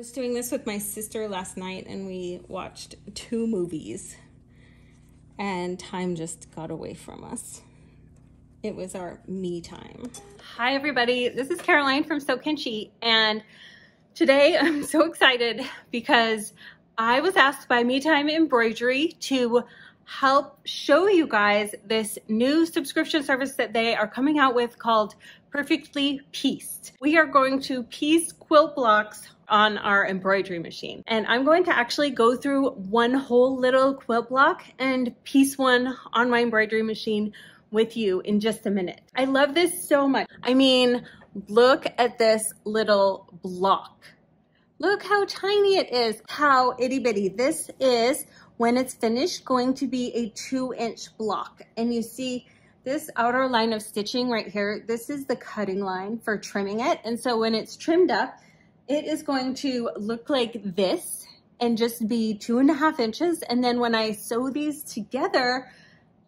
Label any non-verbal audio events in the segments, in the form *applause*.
was doing this with my sister last night and we watched two movies and time just got away from us. It was our me time. Hi everybody, this is Caroline from SewCanShe and today *laughs* I'm so excited because I was asked by Me Time Embroidery to help show you guys this new subscription service that they are coming out with called Perfectly Pieced. We are going to piece quilt blocks on our embroidery machine. And I'm going to actually go through one whole little quilt block and piece one on my embroidery machine with you in just a minute. I love this so much. I mean, look at this little block. Look how tiny it is, how itty bitty. This is when it's finished going to be a two inch block. And you see this outer line of stitching right here, this is the cutting line for trimming it. And so when it's trimmed up, it is going to look like this and just be two and a half inches. And then when I sew these together,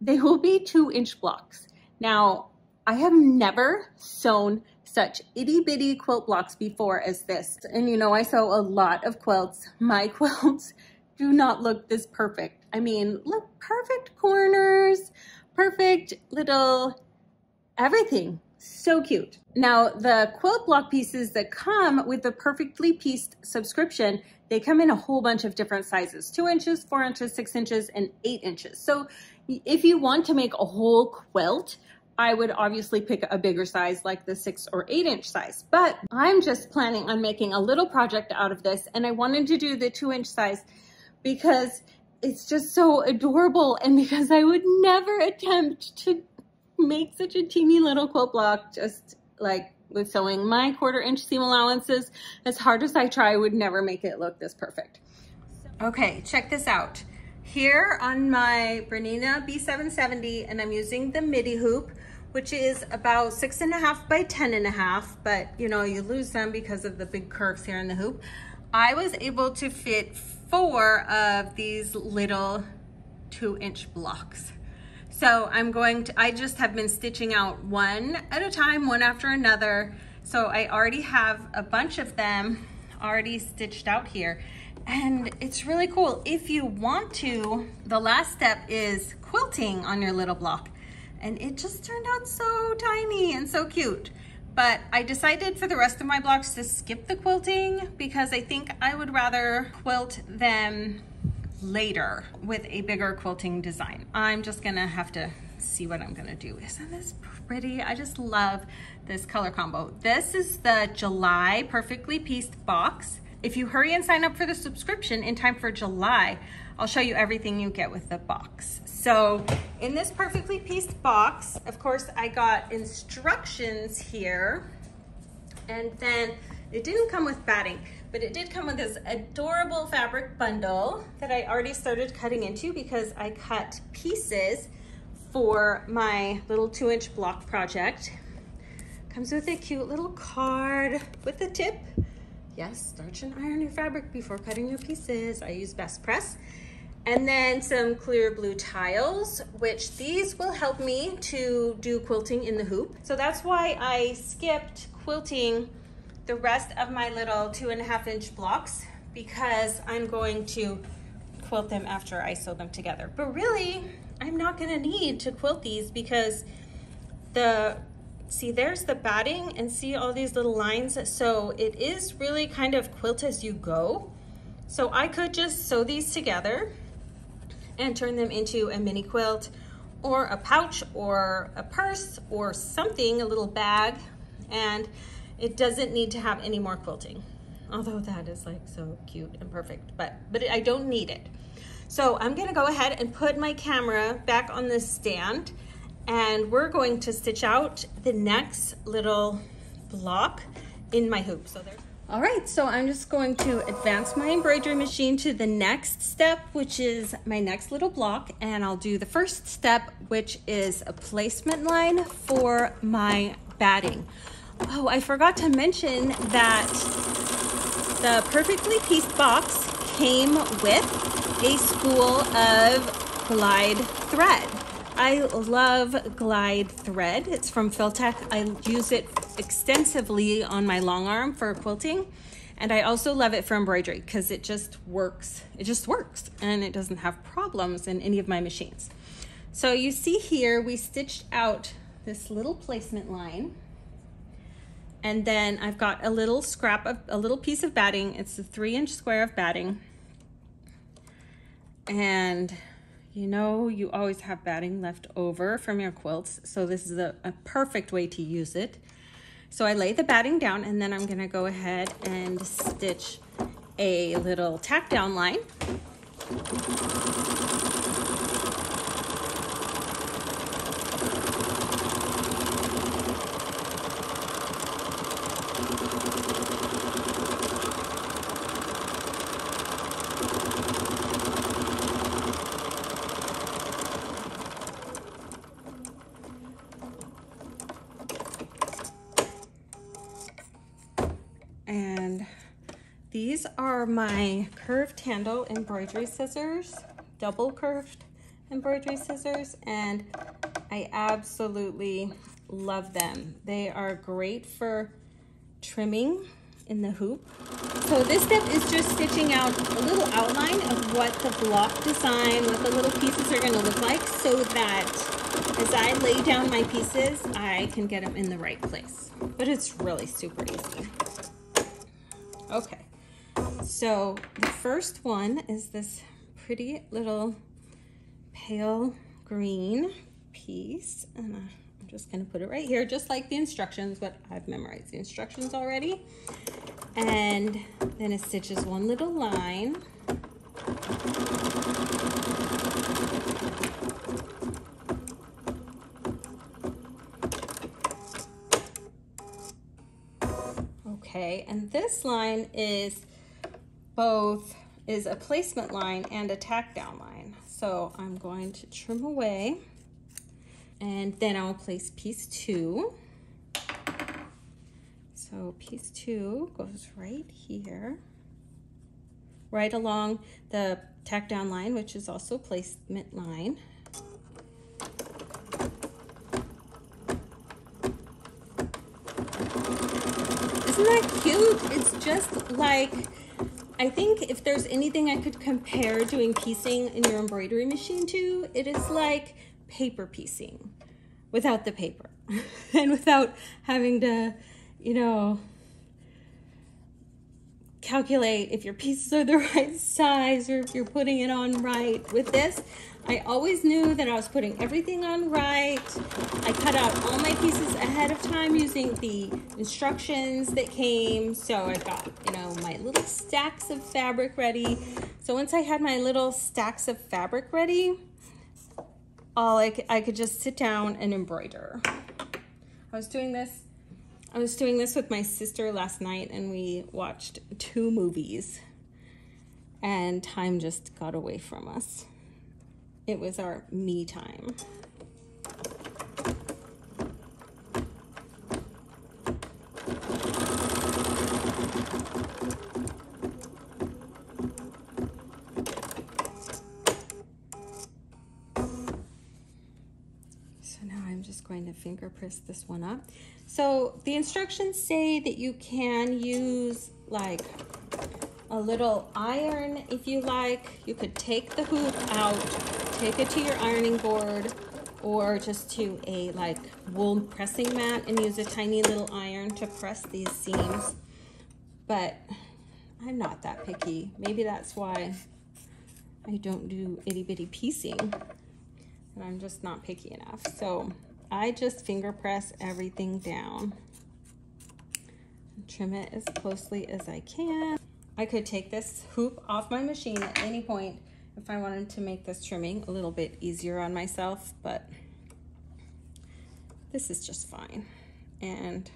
they will be two inch blocks. Now, I have never sewn such itty bitty quilt blocks before as this. And you know, I sew a lot of quilts. My *laughs* quilts do not look this perfect. I mean, look, perfect corners, perfect little everything. So cute. Now, the quilt block pieces that come with the perfectly pieced subscription, they come in a whole bunch of different sizes, two inches, four inches, six inches, and eight inches. So if you want to make a whole quilt, I would obviously pick a bigger size like the six or eight inch size, but I'm just planning on making a little project out of this. And I wanted to do the two inch size because it's just so adorable and because I would never attempt to make such a teeny little quilt block just like with sewing my quarter inch seam allowances. As hard as I try, I would never make it look this perfect. Okay, check this out. Here on my Bernina B770, and I'm using the midi hoop, which is about six and a half by 10 and a half, but you know, you lose them because of the big curves here in the hoop. I was able to fit four of these little two inch blocks. So I'm going to, I just have been stitching out one at a time, one after another. So I already have a bunch of them already stitched out here. And it's really cool. If you want to, the last step is quilting on your little block. And it just turned out so tiny and so cute. But I decided for the rest of my blocks to skip the quilting because I think I would rather quilt them later with a bigger quilting design. I'm just gonna have to see what I'm gonna do. Isn't this pretty? I just love this color combo. This is the July Perfectly Pieced box. If you hurry and sign up for the subscription in time for July, I'll show you everything you get with the box. So in this perfectly pieced box, of course, I got instructions here and then it didn't come with batting, but it did come with this adorable fabric bundle that I already started cutting into because I cut pieces for my little two inch block project. Comes with a cute little card with a tip. Yes, starch and iron your fabric before cutting your pieces. I use Best Press. And then some clear blue tiles, which these will help me to do quilting in the hoop. So that's why I skipped quilting the rest of my little two and a half inch blocks because I'm going to quilt them after I sew them together. But really, I'm not gonna need to quilt these because the, see there's the batting and see all these little lines. So it is really kind of quilt as you go. So I could just sew these together and turn them into a mini quilt or a pouch or a purse or something, a little bag. And it doesn't need to have any more quilting. Although that is like so cute and perfect, but, but I don't need it. So I'm gonna go ahead and put my camera back on this stand and we're going to stitch out the next little block in my hoop. So there. All right, so I'm just going to advance my embroidery machine to the next step, which is my next little block. And I'll do the first step, which is a placement line for my batting. Oh, I forgot to mention that the perfectly pieced box came with a spool of glide thread. I love glide thread. It's from Fil-Tec. I use it extensively on my long arm for quilting. And I also love it for embroidery because it just works. It just works and it doesn't have problems in any of my machines. So you see here, we stitched out this little placement line. And then I've got a little scrap of, a little piece of batting. It's a three inch square of batting. And you know, you always have batting left over from your quilts. So this is a, a perfect way to use it. So I lay the batting down and then I'm gonna go ahead and stitch a little tack down line. And these are my curved handle embroidery scissors, double curved embroidery scissors, and I absolutely love them. They are great for trimming in the hoop. So this step is just stitching out a little outline of what the block design, what the little pieces are gonna look like so that as I lay down my pieces, I can get them in the right place. But it's really super easy. Okay, so the first one is this pretty little pale green piece. And uh, I'm just gonna put it right here, just like the instructions, but I've memorized the instructions already. And then it stitches one little line. Okay, and this line is both is a placement line and a tack down line. So I'm going to trim away and then I'll place piece two. So piece two goes right here, right along the tack down line, which is also placement line. Isn't that cute? It's just like, I think if there's anything I could compare doing piecing in your embroidery machine to, it is like paper piecing without the paper *laughs* and without having to, you know, calculate if your pieces are the *laughs* right size or if you're putting it on right. With this, I always knew that I was putting everything on right. I cut out all my pieces ahead of time using the instructions that came. So I got, you know, my little stacks of fabric ready. So once I had my little stacks of fabric ready, all I, I could just sit down and embroider. I was doing this I was doing this with my sister last night and we watched two movies and time just got away from us. It was our me time. So now I'm just going to finger press this one up. So the instructions say that you can use like a little iron if you like. You could take the hoop out, take it to your ironing board or just to a like wool pressing mat and use a tiny little iron to press these seams. But I'm not that picky. Maybe that's why I don't do itty bitty piecing. And I'm just not picky enough. So I just finger press everything down. Trim it as closely as I can. I could take this hoop off my machine at any point if I wanted to make this trimming a little bit easier on myself, but this is just fine. And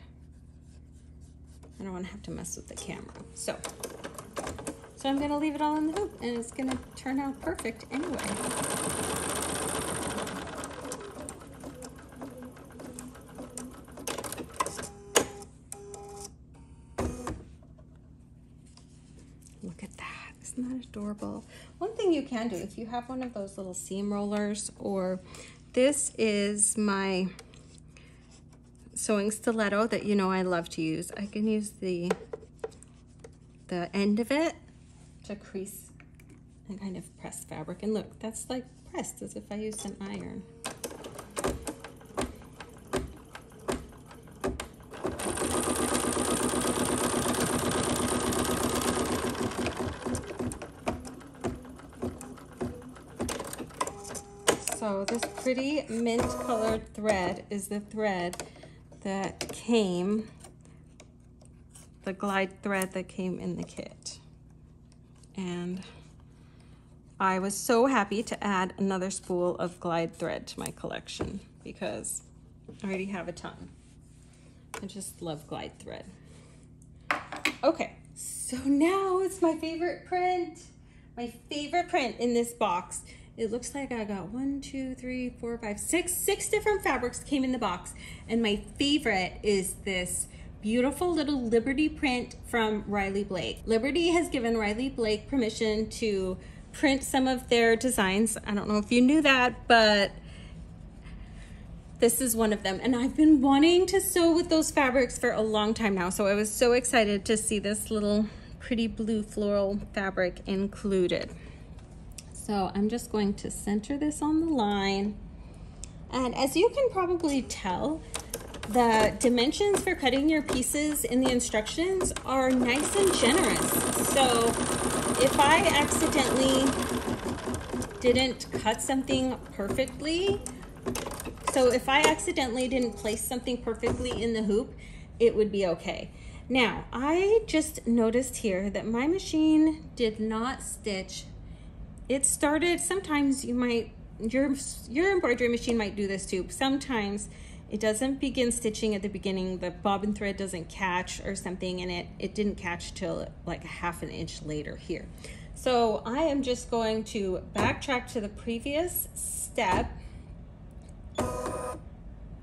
I don't want to have to mess with the camera. So, so I'm going to leave it all in the hoop and it's going to turn out perfect anyway. Look at that. Isn't that adorable? One thing you can do, if you have one of those little seam rollers, or this is my sewing stiletto that you know I love to use. I can use the the end of it to crease and kind of press fabric. And look, that's like pressed as if I used an iron. So this pretty mint colored thread is the thread that came, the glide thread that came in the kit. And I was so happy to add another spool of glide thread to my collection because I already have a ton. I just love glide thread. Okay, so now it's my favorite print. My favorite print in this box. It looks like I got one, two, three, four, five, six, six different fabrics came in the box. And my favorite is this beautiful little Liberty print from Riley Blake. Liberty has given Riley Blake permission to print some of their designs. I don't know if you knew that, but this is one of them. And I've been wanting to sew with those fabrics for a long time now. So I was so excited to see this little pretty blue floral fabric included. So I'm just going to center this on the line. And as you can probably tell, the dimensions for cutting your pieces in the instructions are nice and generous. So if I accidentally didn't cut something perfectly, so if I accidentally didn't place something perfectly in the hoop, it would be okay. Now, I just noticed here that my machine did not stitch it started, sometimes you might, your, your embroidery machine might do this too. Sometimes it doesn't begin stitching at the beginning, the bobbin thread doesn't catch or something and it, it didn't catch till like a half an inch later here. So I am just going to backtrack to the previous step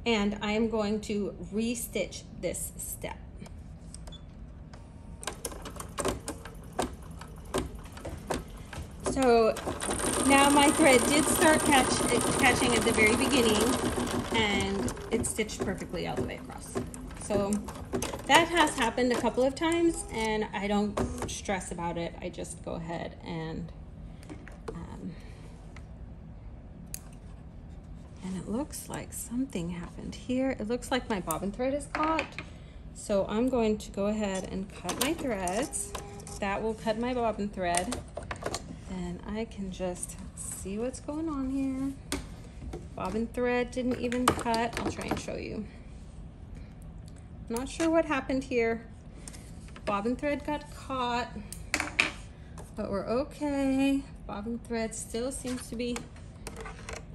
and I am going to restitch this step. So now my thread did start catch, catching at the very beginning and it stitched perfectly all the way across. So that has happened a couple of times and I don't stress about it. I just go ahead and um, and it looks like something happened here. It looks like my bobbin thread is caught. So I'm going to go ahead and cut my threads. That will cut my bobbin thread and I can just see what's going on here. Bobbin thread didn't even cut. I'll try and show you. Not sure what happened here. Bobbin thread got caught, but we're okay. Bobbin thread still seems to be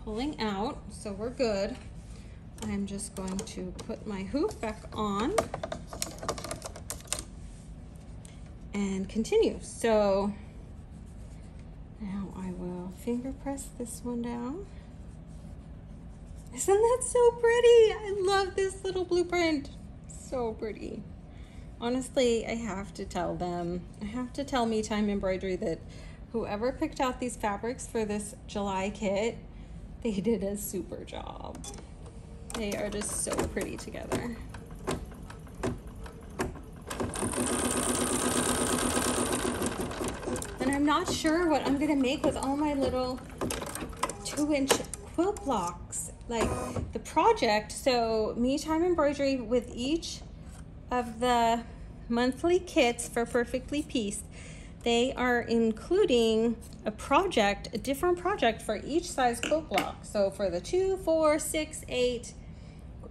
pulling out, so we're good. I'm just going to put my hoop back on and continue. So now I will finger press this one down. Isn't that so pretty? I love this little blueprint. So pretty. Honestly, I have to tell them, I have to tell Me Time Embroidery that whoever picked out these fabrics for this July kit, they did a super job. They are just so pretty together. I'm not sure what I'm gonna make with all my little two inch quilt blocks. Like the project, so Me Time Embroidery with each of the monthly kits for Perfectly Pieced, they are including a project, a different project for each size quilt block. So for the two, four, six, eight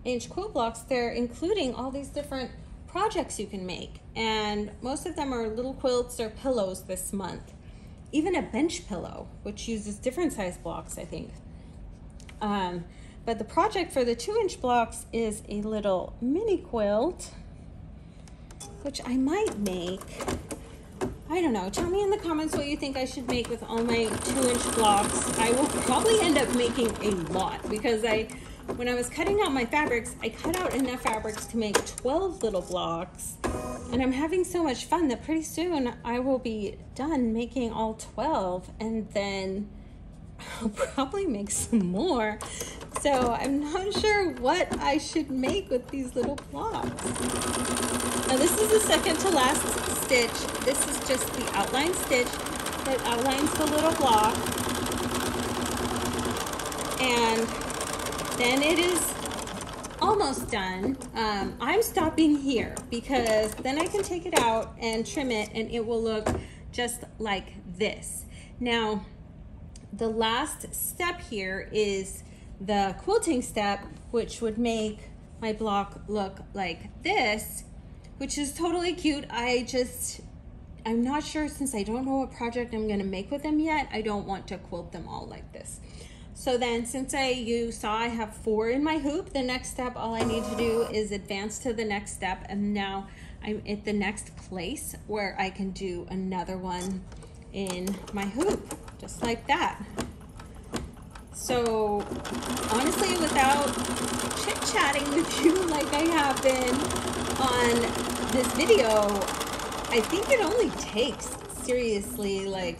inch quilt blocks, they're including all these different projects you can make. And most of them are little quilts or pillows this month even a bench pillow, which uses different size blocks, I think. Um, but the project for the two inch blocks is a little mini quilt, which I might make. I don't know. Tell me in the comments what you think I should make with all my two inch blocks. I will probably end up making a lot because I, when I was cutting out my fabrics, I cut out enough fabrics to make 12 little blocks and I'm having so much fun that pretty soon I will be done making all 12 and then I'll *laughs* probably make some more. So I'm not sure what I should make with these little blocks. Now this is the second to last stitch. This is just the outline stitch that outlines the little block. And then it is almost done. Um, I'm stopping here because then I can take it out and trim it and it will look just like this. Now, the last step here is the quilting step, which would make my block look like this, which is totally cute. I just, I'm not sure since I don't know what project I'm gonna make with them yet, I don't want to quilt them all like this. So then since I you saw I have four in my hoop, the next step, all I need to do is advance to the next step. And now I'm at the next place where I can do another one in my hoop, just like that. So honestly, without chit-chatting *laughs* with you like I have been on this video, I think it only takes seriously like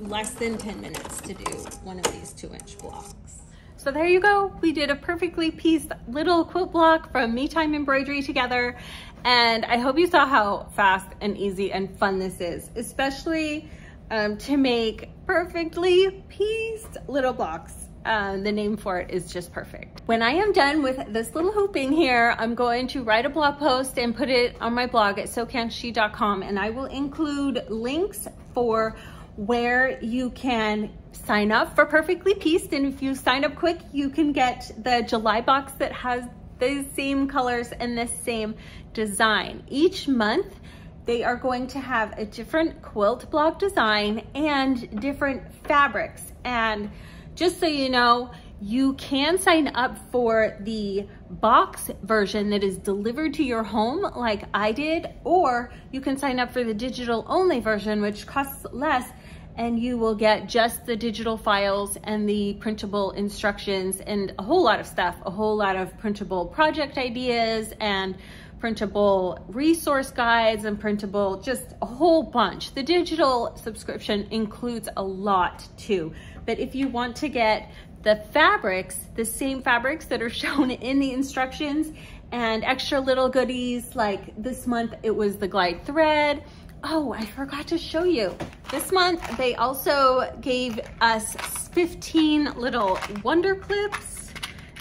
less than 10 minutes to do one of these two inch blocks. So there you go. We did a perfectly pieced little quilt block from Me Time Embroidery together. And I hope you saw how fast and easy and fun this is, especially um, to make perfectly pieced little blocks. Uh, the name for it is just perfect. When I am done with this little hooping here, I'm going to write a blog post and put it on my blog at sewcanshe.com and I will include links for where you can sign up for Perfectly Pieced. And if you sign up quick, you can get the July box that has the same colors and the same design. Each month, they are going to have a different quilt block design and different fabrics. And just so you know, you can sign up for the box version that is delivered to your home like I did, or you can sign up for the digital only version, which costs less and you will get just the digital files and the printable instructions and a whole lot of stuff, a whole lot of printable project ideas and printable resource guides and printable, just a whole bunch. The digital subscription includes a lot too. But if you want to get the fabrics, the same fabrics that are *laughs* shown in the instructions and extra little goodies like this month it was the glide thread, Oh, I forgot to show you. This month, they also gave us 15 little wonder clips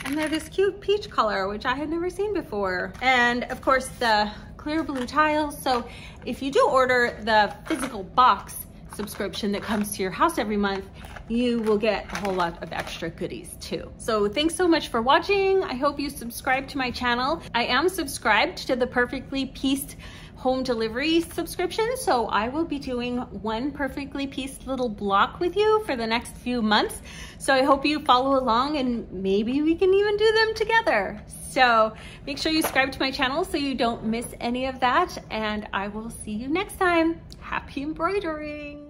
and they're this cute peach color, which I had never seen before. And of course the clear blue tiles. So if you do order the physical box subscription that comes to your house every month, you will get a whole lot of extra goodies too. So thanks so much for watching. I hope you subscribe to my channel. I am subscribed to the Perfectly Pieced home delivery subscription. So I will be doing one perfectly pieced little block with you for the next few months. So I hope you follow along and maybe we can even do them together. So make sure you subscribe to my channel so you don't miss any of that. And I will see you next time. Happy embroidering.